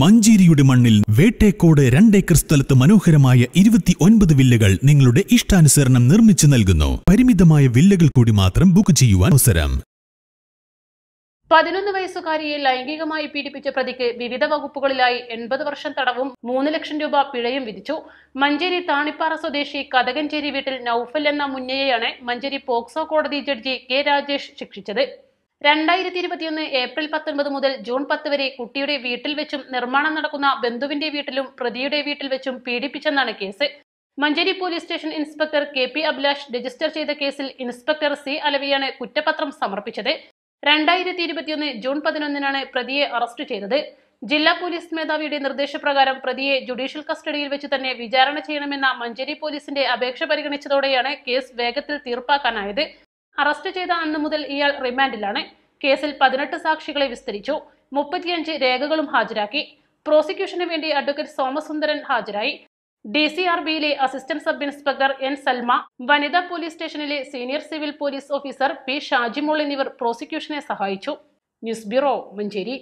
മഞ്ചേരിയുടെ മണ്ണിൽ വേട്ടേക്കോട് രണ്ടേക്കർ സ്ഥലത്ത് മനോഹരമായ ഇരുപത്തി ഒൻപത് വില്ലകൾ നിങ്ങളുടെ ഇഷ്ടാനുസരണം നിർമ്മിച്ചു നൽകുന്നു. പരിമിതമായ വില്ലകൾ കൂടി മാത്രം ബുക്ക് ചെയ്യുവാൻ അവസരം. പതിനൊന്ന് വയസ്സുകാരിയെ ലൈംഗികമായി പീഡിപ്പിച്ച പ്രതിക്ക് വിവിധ വകുപ്പുകളിലായി എൺപത് വർഷം തടവും മൂന്ന് ലക്ഷം രൂപ പിഴയും വിധിച്ചു. മഞ്ചേരി താണിപ്പാറ സ്വദേശി കതകഞ്ചേരി വീട്ടിൽ നൌഫൽ എന്ന മുന്നയെയാണ് മഞ്ചേരി പോക്സോ കോടതി ജഡ്ജി കെ രാജേഷ് ശിക്ഷിച്ചത്. രണ്ടായിരത്തി ഇരുപത്തിയൊന്ന് ഏപ്രിൽ പത്തൊൻപത് മുതൽ ജൂൺ പത്ത് വരെ കുട്ടിയുടെ വീട്ടിൽ വെച്ചും നിർമ്മാണം നടക്കുന്ന ബന്ധുവിന്റെ വീട്ടിലും പ്രതിയുടെ വീട്ടിൽ വെച്ചും പീഡിപ്പിച്ചെന്നാണ് case. Manjeri police station inspector K P Abhilash register ചെയ്ത കേസിൽ ഇൻസ്പെക്ടർ സി അലവിയാണ് കുറ്റപത്രം സമർപ്പിച്ചത്. രണ്ടായിരത്തി ഇരുപത്തിയൊന്ന് ജൂൺ പതിനൊന്നിനാണ് പ്രതിയെ അറസ്റ്റ് ചെയ്തത്. ജില്ലാ പോലീസ് മേധാവിയുടെ നിർദ്ദേശപ്രകാരം പ്രതിയെ ജുഡീഷ്യൽ കസ്റ്റഡിയിൽ വെച്ച് തന്നെ വിചാരണ ചെയ്യണമെന്ന മഞ്ചേരി പോലീസിന്റെ അപേക്ഷ പരിഗണിച്ചതോടെയാണ് കേസ് വേഗത്തിൽ തീർപ്പാക്കാനായത്. അറസ്റ്റ് ചെയ്ത അന്നു മുതൽ ഇയാൾ റിമാൻഡിലാണ്. കേസിൽ പതിനെട്ട് സാക്ഷികളെ വിസ്തരിച്ചു. മുപ്പത്തിയഞ്ച് രേഖകളും ഹാജരാക്കി. പ്രോസിക്യൂഷന് വേണ്ടി അഡ്വക്കേറ്റ് സോമസുന്ദരൻ ഹാജരായി. ഡി സി ആർ ബിയിലെ assistant sub inspector N Salma വനിതാ പോലീസ് സ്റ്റേഷനിലെ senior civil police officer P Shajimol എന്നിവർ പ്രോസിക്യൂഷനെ സഹായിച്ചു. News bureau Manjeri.